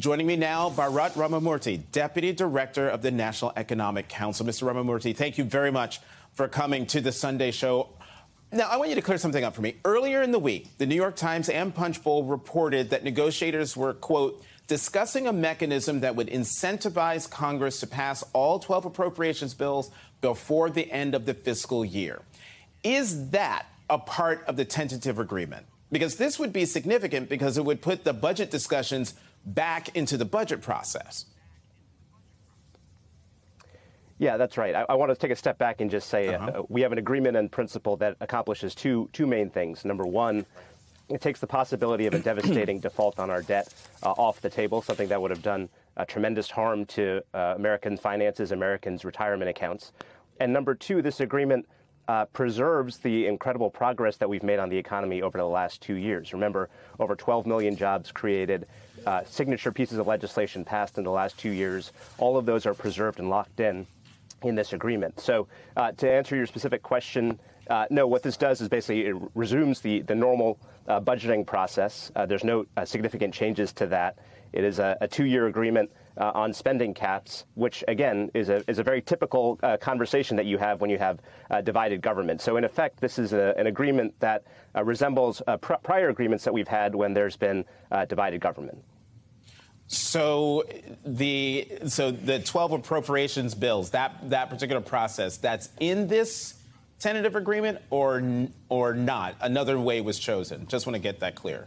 Joining me now, Bharat Ramamurti, Deputy Director of the National Economic Council. Mr. Ramamurti, thank you very much for coming to the Sunday show. Now, I want you to clear something up for me. Earlier in the week, the New York Times and Punchbowl reported that negotiators were, quote, discussing a mechanism that would incentivize Congress to pass all 12 appropriations bills before the end of the fiscal year. Is that a part of the tentative agreement? Because this would be significant because it would put the budget discussions back into the budget process. Yeah, that's right. I, I, want to take a step back and just say uh, uh-huh. uh, we have an agreement in principle that accomplishes two two main things. Number one, it takes the possibility of a devastating default on our debt uh, off the table, something that would have done tremendous harm to uh, American finances, Americans' retirement accounts. And number two, this agreement uh, preserves the incredible progress that we've made on the economy over the last two years. Remember, over 12 million jobs created, uh, signature pieces of legislation passed in the last two years. All of those are preserved and locked in in this agreement. So, uh, to answer your specific question, uh, no, what this does is basically it resumes the, the normal uh, budgeting process. Uh, there's no uh, significant changes to that. It is a, a two year agreement uh, on spending caps, which again is a, is a very typical uh, conversation that you have when you have uh, divided government. So, in effect, this is a, an agreement that uh, resembles pr- prior agreements that we've had when there's been divided government. So the so the 12 appropriations bills that that particular process that's in this tentative agreement or or not another way was chosen just want to get that clear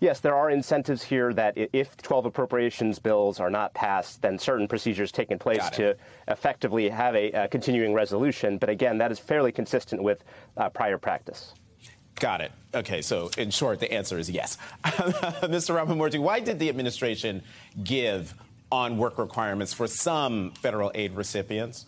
Yes, there are incentives here that if 12 appropriations bills are not passed, then certain procedures take in place to effectively have a, a, continuing resolution. But again, that is fairly consistent with uh, prior practice. Got it. Okay, so in short, the answer is yes. Mr. Ramamurti, why did the administration give on work requirements for some federal aid recipients?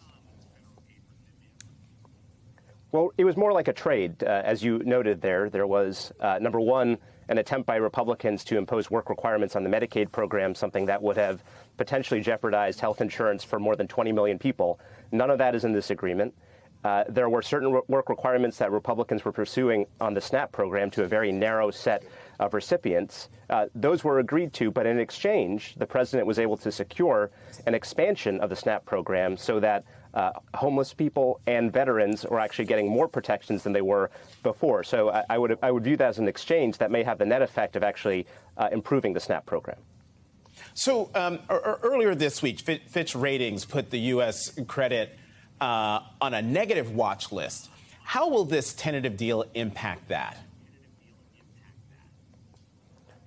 Well, it was more like a trade. Uh, as you noted there, there was, uh, number one, an attempt by Republicans to impose work requirements on the Medicaid program, something that would have potentially jeopardized health insurance for more than 20 million people. None of that is in this agreement. Uh, there were certain re- work requirements that Republicans were pursuing on the SNAP program to a very narrow set of recipients. Uh, those were agreed to, but in exchange, the president was able to secure an expansion of the SNAP program so that uh, homeless people and veterans are actually getting more protections than they were before. So I, I would I would view that as an exchange that may have the net effect of actually uh, improving the SNAP program. So um, earlier this week, Fitch Ratings put the U.S. credit uh, on a negative watch list. How will this tentative deal impact that?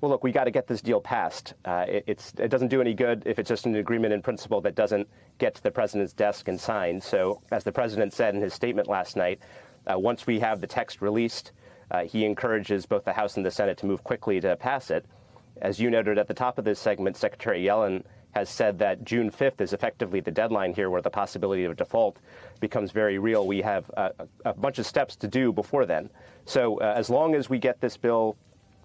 Well, look, we got to get this deal passed. Uh, it, it, doesn't do any good if it's just an agreement in principle that doesn't get to the president's desk and signed. So, as the president said in his statement last night, uh, once we have the text released, uh, he encourages both the House and the Senate to move quickly to pass it. As you noted at the top of this segment, Secretary Yellen has said that June 5th is effectively the deadline here where the possibility of default becomes very real. We have a, a bunch of steps to do before then. So uh, as long as we get this bill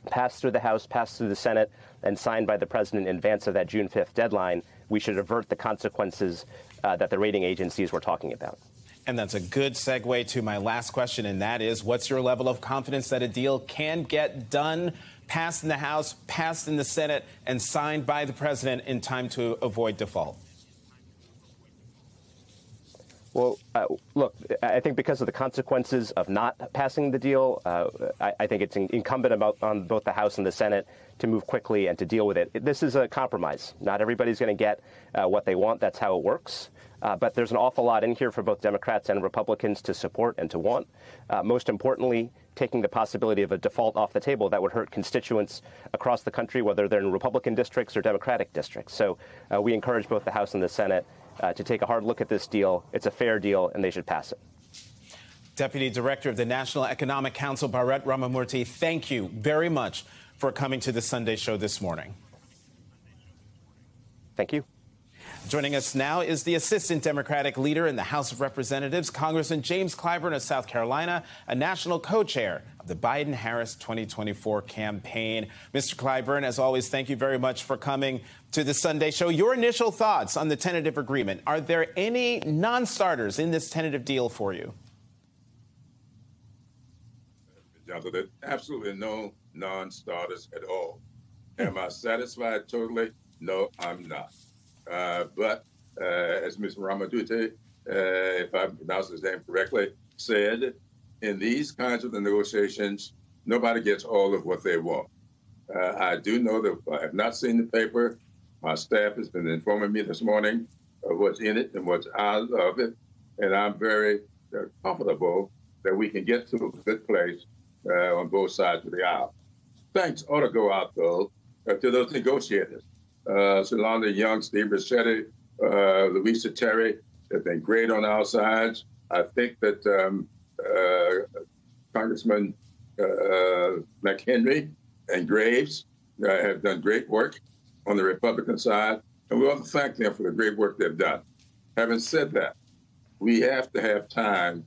passed through the House, passed through the Senate, and signed by the president in advance of that June 5th deadline, we should avert the consequences uh, that the rating agencies were talking about. And that's a good segue to my last question, and that is what's your level of confidence that a deal can get done passed in the House, passed in the Senate, and signed by the president in time to avoid default? Well, uh, look, I think because of the consequences of not passing the deal, uh, I, I, think it's incumbent about, on both the House and the Senate to move quickly and to deal with it. This is a compromise. Not everybody's going to get uh, what they want. That's how it works. Uh, but there's an awful lot in here for both Democrats and Republicans to support and to want. Uh, most importantly, taking the possibility of a default off the table that would hurt constituents across the country, whether they're in Republican districts or Democratic districts. So uh, we encourage both the House and the Senate uh, to take a hard look at this deal. It's a fair deal, and they should pass it. Deputy Director of the National Economic Council, Bharat Ramamurti, thank you very much for coming to the Sunday show this morning. Thank you. Joining us now is the Assistant Democratic Leader in the House of Representatives, Congressman James Clyburn of South Carolina, a national co chair the Biden Harris 2024 campaign. Mr. Clyburn, as always, thank you very much for coming to the Sunday show. Your initial thoughts on the tentative agreement. Are there any non starters in this tentative deal for you? Absolutely no non starters at all. Am I satisfied totally? No, I'm not. Uh, but uh, as Mr. Ramadute, uh, if I pronounced his name correctly, said, in these kinds of the negotiations, nobody gets all of what they want. Uh, I do know that I have not seen the paper. My staff has been informing me this morning of what's in it and what's out of it, and I'm very uh, comfortable that we can get to a good place uh, on both sides of the aisle. Thanks ought to go out, though, uh, to those negotiators. Uh, Shalanda Young, Steve Ricchetti, uh, Louisa Terrell have been great on our sides. I think that um, Congressman uh, McHenry and Graves uh, have done great work on the Republican side, and we want to thank them for the great work they've done. Having said that, we have to have time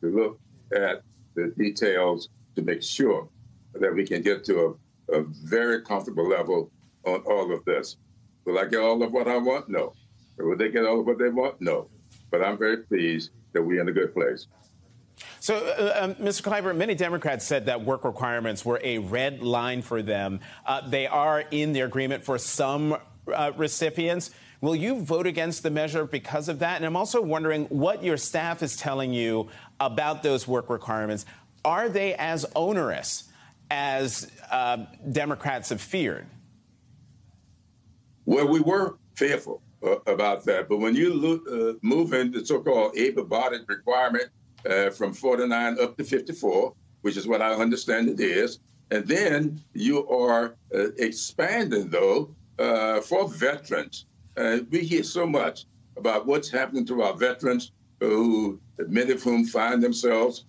to look at the details to make sure that we can get to a, a very comfortable level on all of this. Will I get all of what I want? No. Will they get all of what they want? No. But I'm very pleased that we're in a good place. So, uh, um, Mr. Clyburn, many Democrats said that work requirements were a red line for them. Uh, they are in the agreement for some uh, recipients. Will you vote against the measure because of that? And I'm also wondering what your staff is telling you about those work requirements. Are they as onerous as uh, Democrats have feared? Well, we were fearful uh, about that. But when you uh, move into so called able bodied requirement uh, from 49 up to 54, which is what I understand it is, and then you are uh, expanding, though, uh, for veterans. Uh, we hear so much about what's happening to our veterans, who many of whom find themselves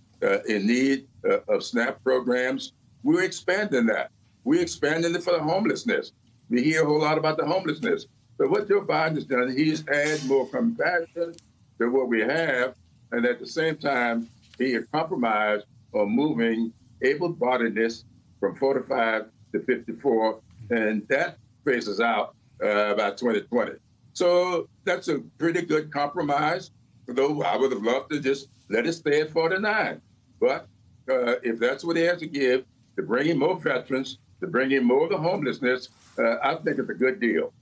in need of SNAP programs. We're expanding that. We're expanding it for the homelessness. We hear a whole lot about the homelessness. But what Joe Biden has done, he's added more compassion than what we have, and at the same time, he has compromised on moving able-bodiedness from 45 to 54, and that phases out uh, about 2020. So that's a pretty good compromise. Though I would have loved to just let it stay at 49, but uh, if that's what he has to give to bring in more veterans, to bring in more of the homelessness, uh, I think it's a good deal.